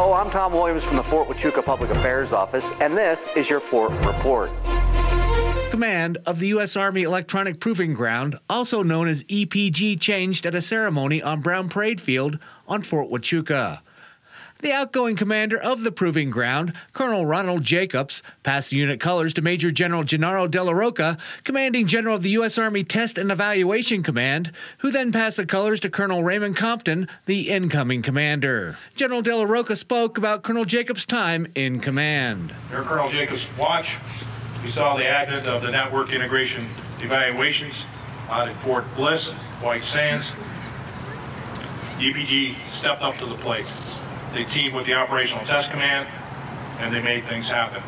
Hello, I'm Tom Williams from the Fort Huachuca Public Affairs Office, and this is your Fort Report. Command of the U.S. Army Electronic Proving Ground, also known as EPG, changed at a ceremony on Brown Parade Field on Fort Huachuca. The outgoing commander of the Proving Ground, Colonel Ronald Jacobs, passed the unit colors to Major General Genaro Dellarocco, commanding general of the U.S. Army Test and Evaluation Command, who then passed the colors to Colonel Raymond Compton, the incoming commander. General Della Rocca spoke about Colonel Jacobs' time in command. During Colonel Jacobs' watch, we saw the advent of the network integration evaluations out at Fort Bliss, White Sands. EPG stepped up to the plate. They teamed with the Operational Test Command, and they made things happen.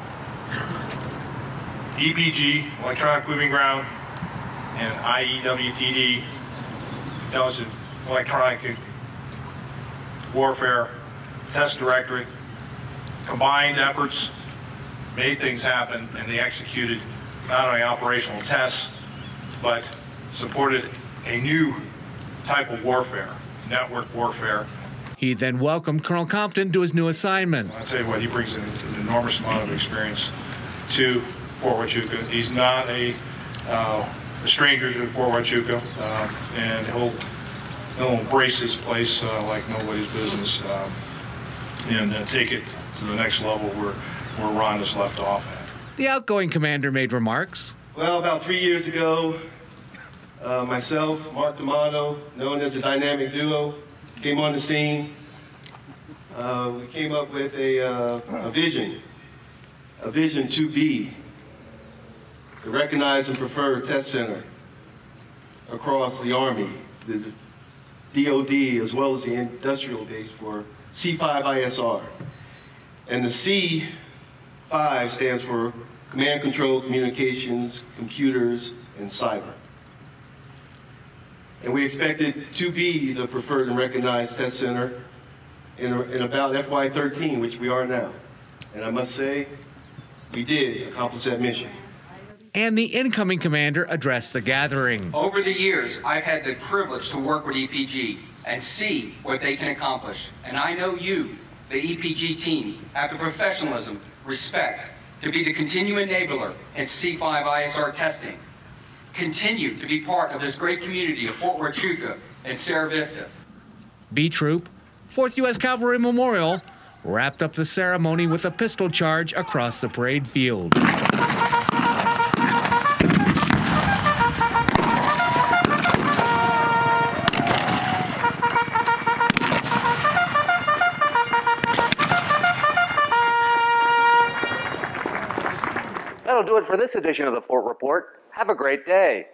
EPG, Electronic Proving Ground, and IEWTD, Intelligence Electronic Warfare Test Directorate, combined efforts made things happen, and they executed not only operational tests, but supported a new type of warfare, network warfare, he then welcomed Colonel Compton to his new assignment. I'll tell you what, he brings an, an enormous amount of experience to Fort Huachuca. He's not a, uh, a stranger to Fort Huachuca, uh, and he'll, he'll embrace his place uh, like nobody's business um, and uh, take it to the next level where, where Ron has left off at. The outgoing commander made remarks. Well, about three years ago, uh, myself, Mark D'Amato, known as the Dynamic Duo, came on the scene. Uh, we came up with a, uh, a vision, a vision to be the recognized and preferred test center across the Army, the DOD, as well as the industrial base for C5ISR. And the C5 stands for Command Control, Communications, Computers, and Cyber. And we expected to be the preferred and recognized test center in, in about FY13, which we are now. And I must say, we did accomplish that mission. And the incoming commander addressed the gathering. Over the years, I've had the privilege to work with EPG and see what they can accomplish. And I know you, the EPG team, have the professionalism, respect, to be the continuing enabler in C5 ISR testing continue to be part of this great community of Fort Huachuca and Sierra Vista. B Troop, 4th U.S. Cavalry Memorial, wrapped up the ceremony with a pistol charge across the parade field. That'll do it for this edition of the Fort Report. Have a great day.